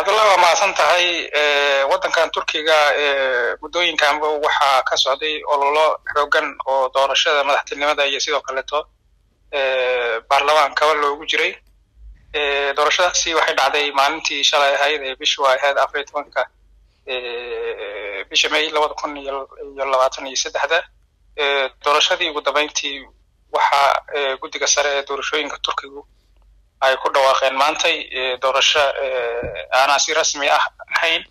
cabdullah waa mahadsan tahay waddankan turkiga muddooyinkanba waxaa ka socday ololo xoogan oo doorashada madaxtinimada iyo sidoo kaleeto baarlamaankaba loogu jiray. Doorashadaasi waxay dhacday maalintii shalay ahayd ee bishu waa ahayd afar iyo tobanka bisha may labada kun iyo labaatan iyo saddexda. Doorashadii ugu dambeyntii waxaa guddiga sare ee doorashooyinka turkigu ay ku dhawaaqeen maantay doorasho aanaan si rasmi ah ahayn.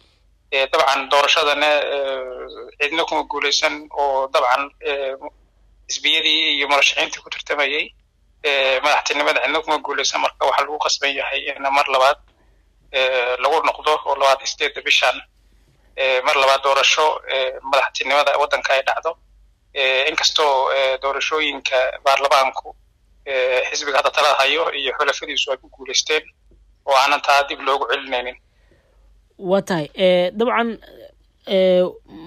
Dabcan doorashadana cidna kuma guuleysan oo dabcan xisbiyadii iyo murashaxiintii ku tartamayey madaxtinimada cidna kuma guuleysan marka waxaa lagu qasban yahay in mar labaad lagu noqdo oo labaatan sideedda bishan mar labaad doorasho madaxtinimada waddanka ay dhacdo. Inkastoo doorashooyinka baarlamaanku xisbiga hadda talada hayo iyo xulafadiisu ay ku guuleysteen oo aanan taa dib loogu celinaynin. Waa tahay. Dabcan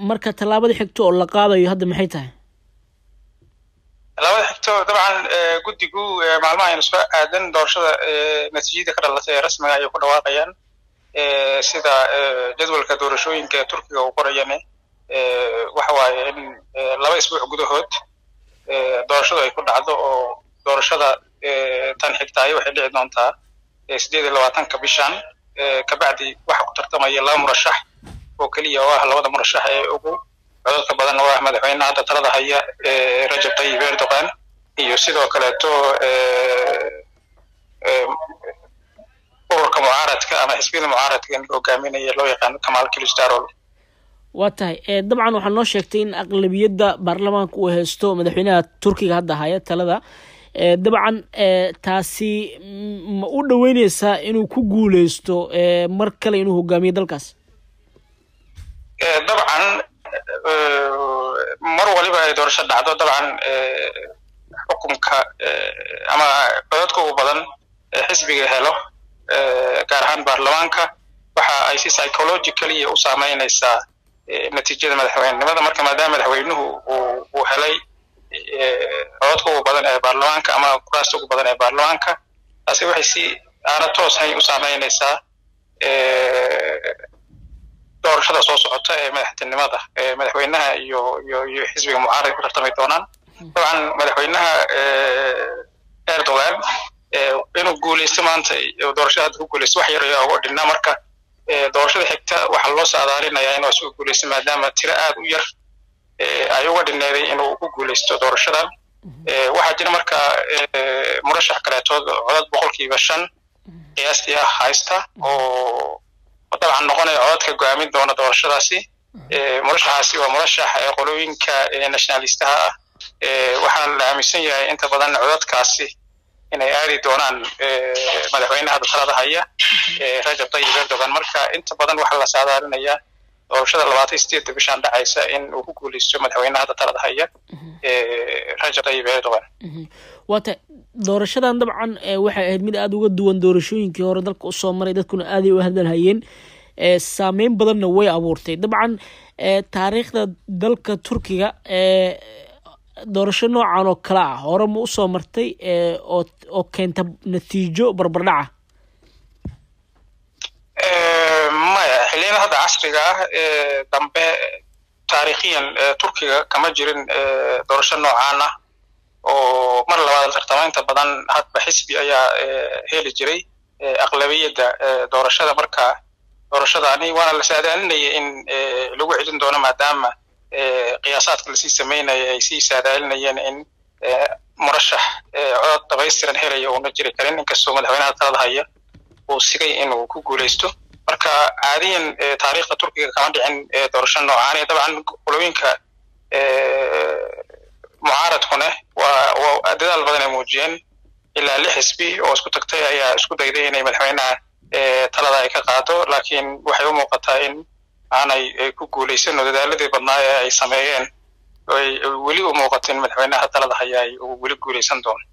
marka tallaabada xigto oo la qaadayo hadda maxay tahay? Tallaabada xigto dabcan guddigu maalmaha aynu soo aadan doorashada natiijada ka dhalatay ee rasmiga ayay ku dhawaaqayaan sida jadwalka doorashooyinka ee turkiga uu qorayane waxa waaye in laba isbuuc gudahood doorashadu ay ku dhacdo oo doorashada tan xigtaayo waxay dhici doontaa sideed iyo labaatanka bishan kabacdi waxa ku tartamaya laba murashax oo keliya oo ah labada murashax ee ugu codadka badan oo ah madaxweynaha hadda talada haya rajab tayyib erdogan iyo sidoo kaleeto ururka mucaaradka ama xisbiyada mucaaradka in hogaaminaya loo yaqaano kamaal kilistarol waa tahay dabcan waxaa noo sheegtay in aqlabiyadda baarlamaanka uu haysto madaxweynaha turkiga hadda haya talada dabcan taasi ma u dhoweyneysaa inuu ku guuleysto mar kale inuu hogaamiyo dalkaas? Dabcan mar waliba ay doorasho dhacdo dabcan xukunka ama codadka ugu badan xisbiga helo gaar ahaan baarlamaanka waxa ay si psychologically u saameyneysaa natiijada madaxweynenimada. Marka maadaama madaxweynuhu uu helay codadka ugu badan ee baarlamaanka ama kuraasta ugu badan ee baarlamaanka taasi waxay si aana tooshay u saameyneysaa doorashada soo socota ee madaxtinimada madaxweynaha iyo iyo iyo xisbiga mucaarad ku tartami doonaan. Dabcan madaxweynaha erdogan inuu guuleysto maanta doorashada hadda ku guuleysto wax yar ayaa uga dhinaa marka doorashada xigta waxaa loo saadaalinayaa inuu isugu guuleysto maadaama tiro aad u yar ay uga dhineeday inuu ku guuleysto doorashadan waxaa jira marka murashax kaleetood codad boqolkiiba shan qiyaastii ah haysta oo dabcan noqonaya codadka go'aamin doona doorashadaasi. Murashaxaasi waa murashax qolooyinka nationalistaha ah. Waxaana la aaminsan yahay inta badan codadkaasi inay aadi doonaan madaxweynaha hadda talada haya rajab tayyib erdogan. Marka inta badan waxaa la saadaalinayaa doorashada labaatan sideedda bishaan dhacaysa in uu ku guuleysto madaxweynaha hadda talada haya rajab tayyib erdogan. Waa ta doorashadan dabcan waxay ahayd mid aada uga duwan doorashooyinkii hore dalka u soo maray dadkuna aaday u hadalhayeen saameyn badanna way abuurtay. Dabcan taariikhda dalka turkiga doorasho noocan oo kale ah hore ma u soo martay oo oo keenta natiijo barbardhaca maya xilliyada hadda casriga ah ee dambe taariikhiyan turkiga kama jirin doorasho noocaan ah oo mar labaad tartamo inta badan hadba xisbi ayaa heli jiray aqlabiyadda doorashada. Marka doorashadaani waana la saadaalinaya in lagu celin doono maadaama qiyaasaadka la sii sameynaya ay sii saadaalinayeen in murashax codod dhamaystiran helaya uuna jiri karin. Inkastoo madaxweynaha talada haya uu sigay inuu ku guuleysto marka caadiyan taariikhda turkiga kama dhicin doorasho noocaani dabcan qolooyinka mucaaradkune waa dadaal badan ay muujiyeen. Ilaa lix xisbi oo isku tagtay ayaa isku dayday inay madaxweynaha talada ay ka qaado laakiin waxay u muuqataa in aanay ku guuleysan oo dadaaladii badnaa ee ay sameeyeen. Weli u muuqato in madaxweynaha talada haya ay weli guuleysan doono